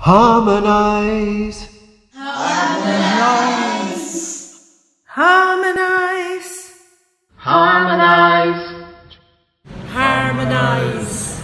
Harmonize. Harmonize. Harmonize. Harmonize. Harmonize.